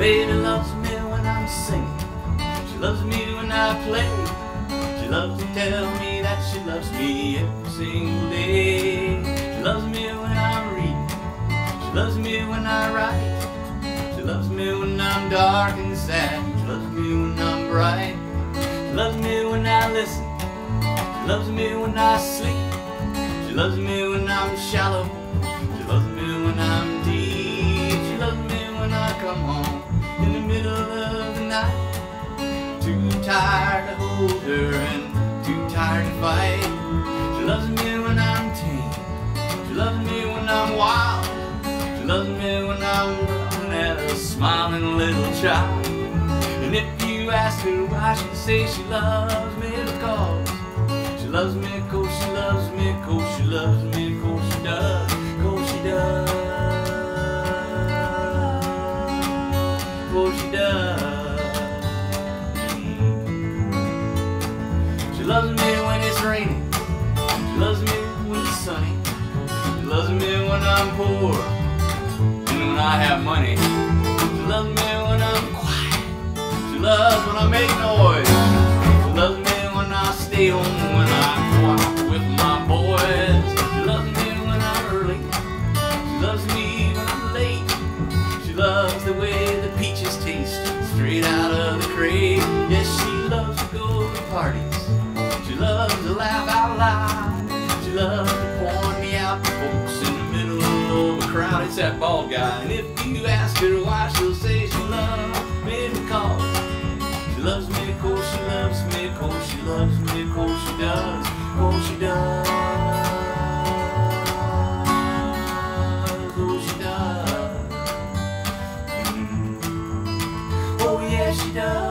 baby loves me when I'm singing. She loves me when I play. She loves to tell me that she loves me every single day. She loves me when I'm reading. She loves me when I write. She loves me when I'm dark and sad. She loves me when I'm bright. She loves me when I listen. She loves me when I sleep. She loves me when I'm shallow. She loves me when I'm deep. She loves me when I come home tired to hold her and too tired to fight. She loves me when I'm tame. She loves me when I'm wild. She loves me when I'm running at a smiling little child. And if you ask her why, she'll say she loves me because she loves me, cause she loves me, cause she loves me, loves me when I'm poor, and when I have money. She loves me when I'm quiet, she loves when I make noise, she loves me when I stay home, bald guy. And if you ask her why, she'll say she loves me because she loves me, cause she loves me, cause she loves me, does, cause she does, cause she does. Mm. Oh yeah, she does.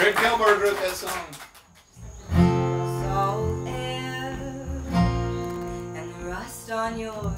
Rick Gilbert wrote that song. Salt air and rust on your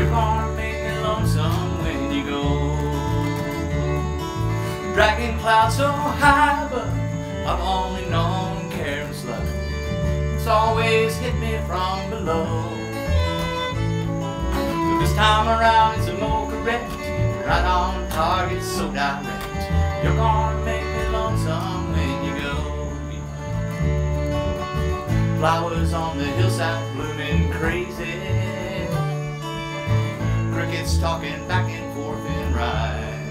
You're gonna make me lonesome when you go. Dragging clouds so high, but I've only known careless love. It's always hit me from below. So this time around it's a more correct, right on target, so direct. You're gonna make me lonesome when you go. Flowers on the hillside blooming crazy. Crickets talking back and forth in rhyme.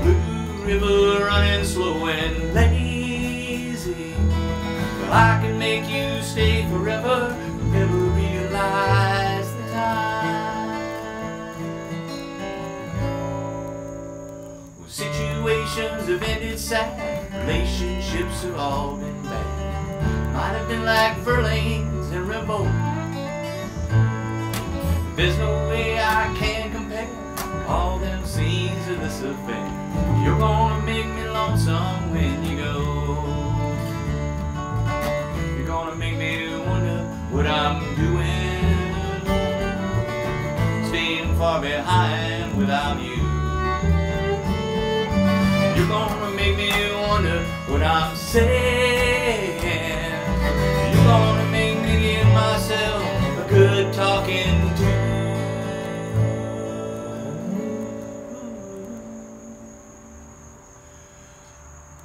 Blue river running slow and lazy. Well, I can make you stay forever, never realize the time. Well, situations have ended sad, relationships have all been bad. Might have been like Verlaines and Rimbaud. There's no way I can compare all them scenes of this affair. You're gonna make me lonesome when you go. You're gonna make me wonder what I'm doing. Staying far behind without you. You're gonna make me wonder what I'm saying. You're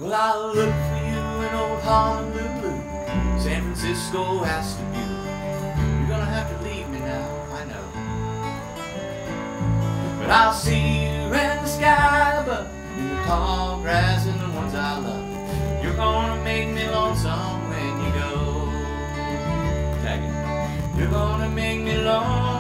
Well, I'll look for you in old Honolulu. San Francisco has to be. You're gonna have to leave me now, I know. But I'll see you in the sky above, in the tall grass and the ones I love. You're gonna make me lonesome when you go. Tag it. You're gonna make me lonesome.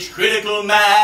Reach critical mass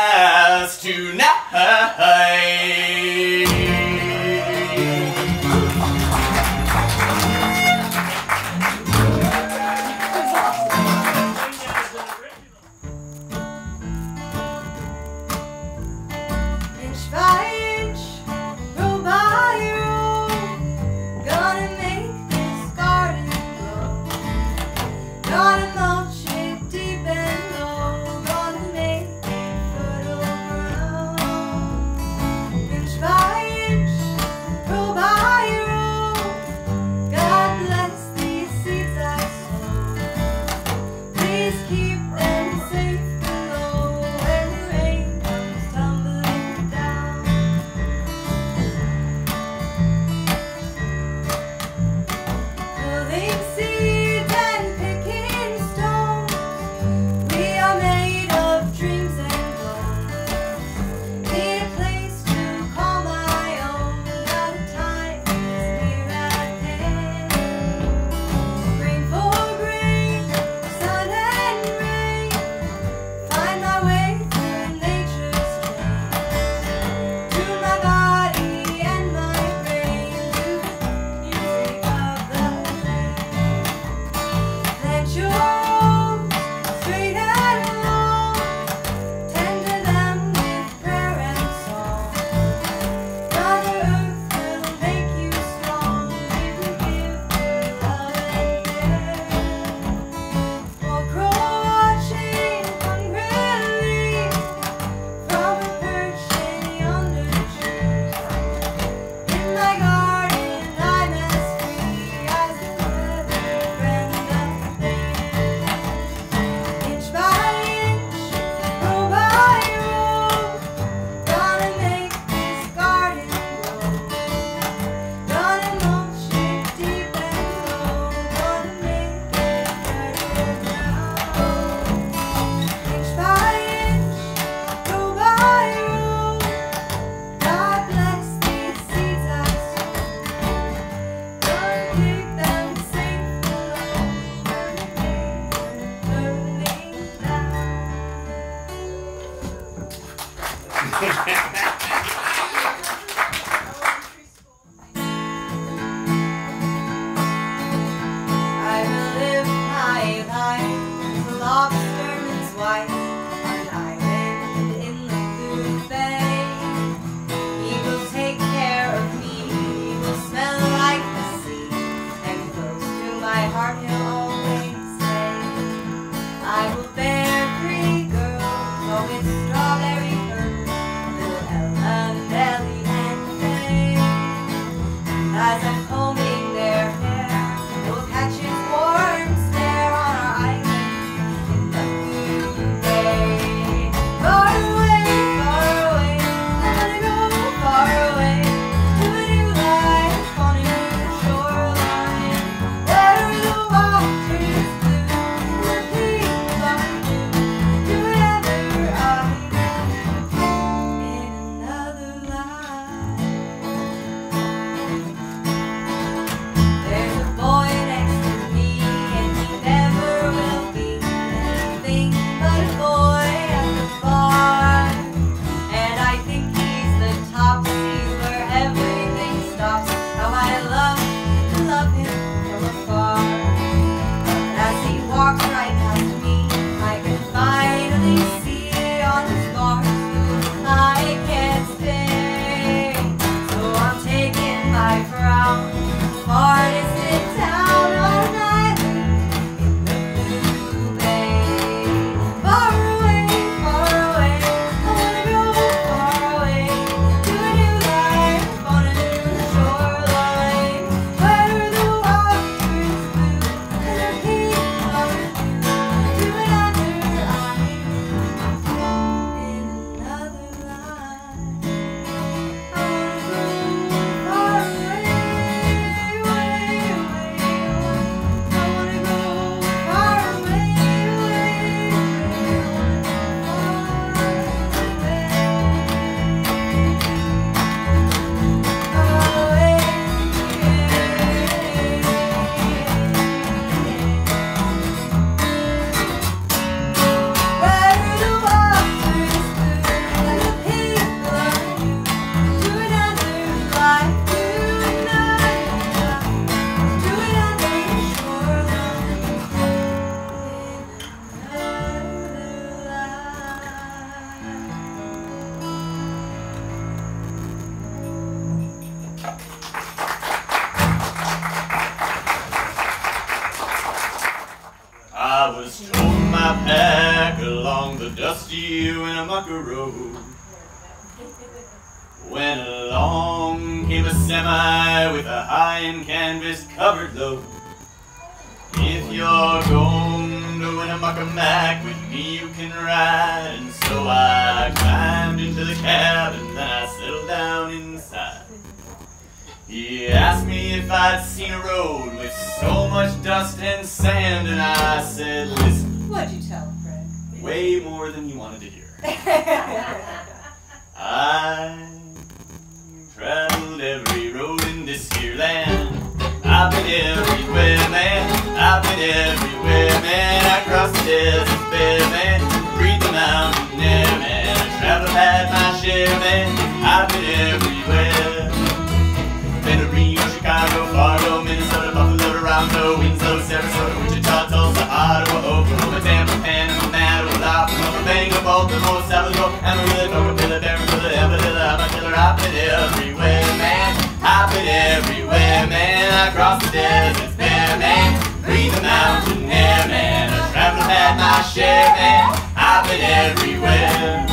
across the desert fair, man. Breathe the mountain air, man. I traveled had my share, man. I've been everywhere.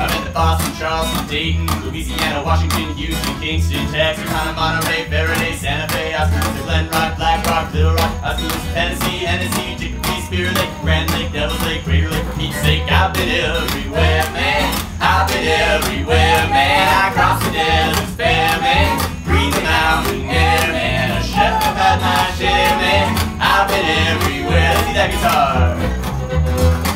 I've been to Boston, Charleston, Dayton, Louisiana, Washington, Houston, Kingston, Texas, Montana, Monterey, Faraday, Santa Fe, Oskaloosa, Glen Rock, Black Rock, Little Rock, Oskaloosa, Tennessee, Tennessee, Chicopee, Spirit Lake, Grand Lake, Devil's Lake, Greater Lake, for Pete's sake. I've been everywhere, man. I've been everywhere, man. I crossed the desert, fair, man down I shut about my Chevy. I've been everywhere. See that guitar.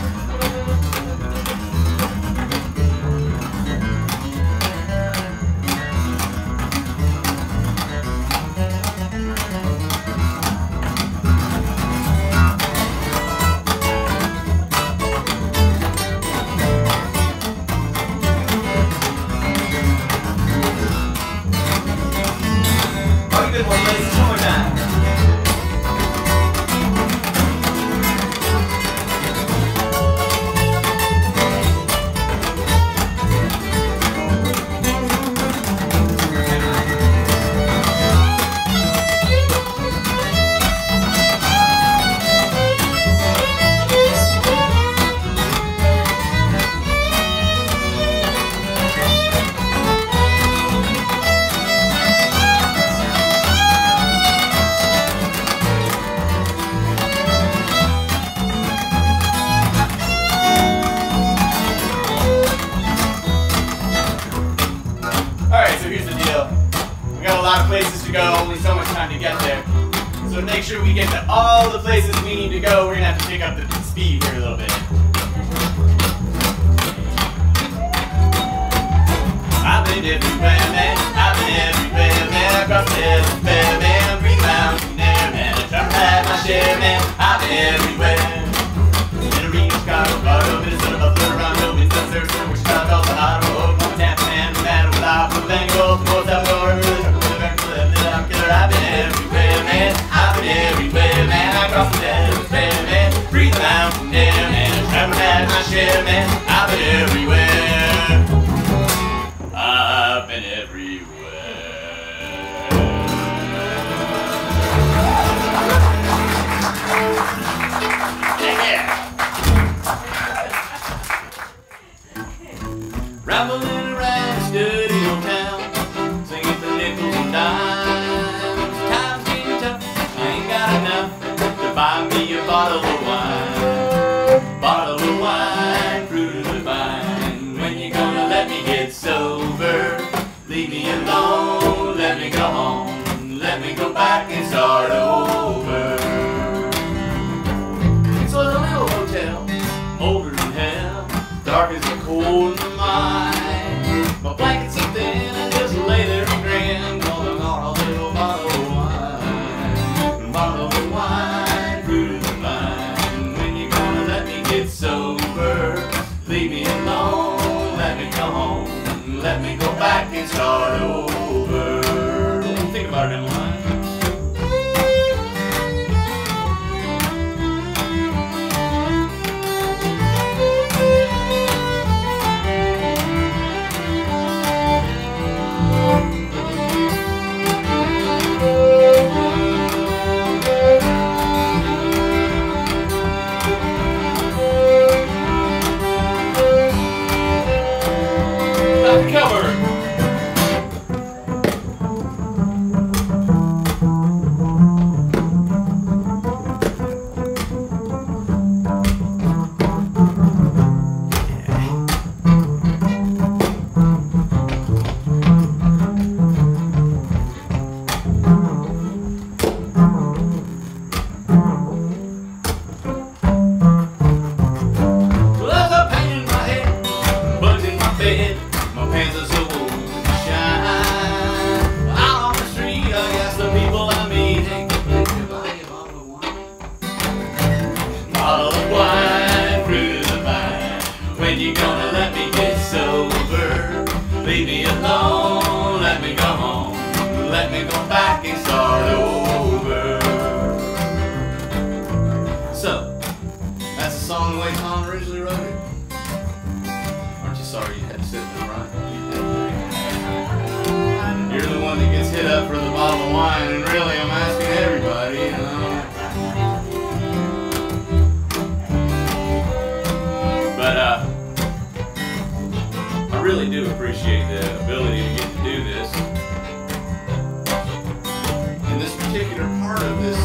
service.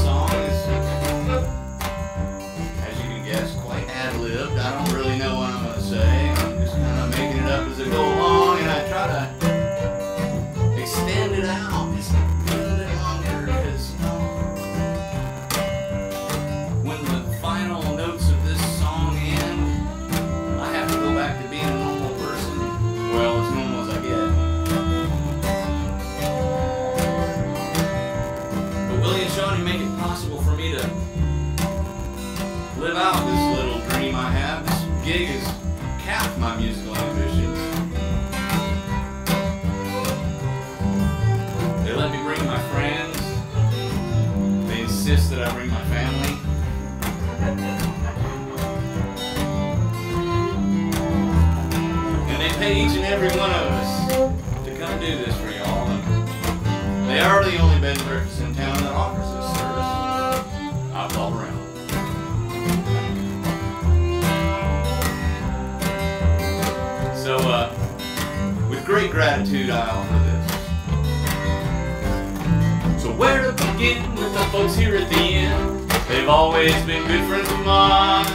They've always been good friends of mine.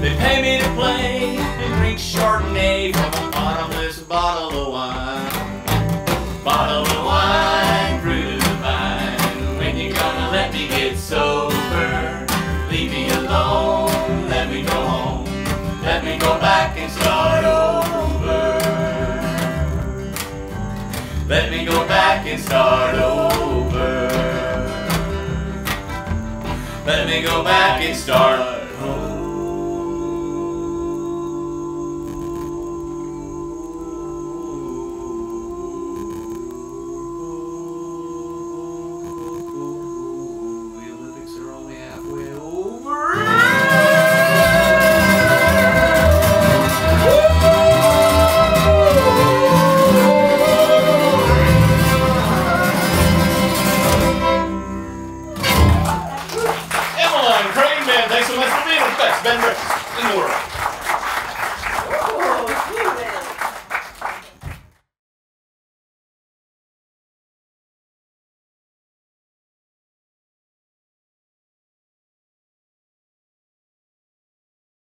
They pay me to play and drink Chardonnay from a bottomless bottle of wine. Bottle of wine, fruit of the vine. When you gonna let me get sober? Leave me alone, let me go home. Let me go back and start over. Let me go back and start over. go back and start.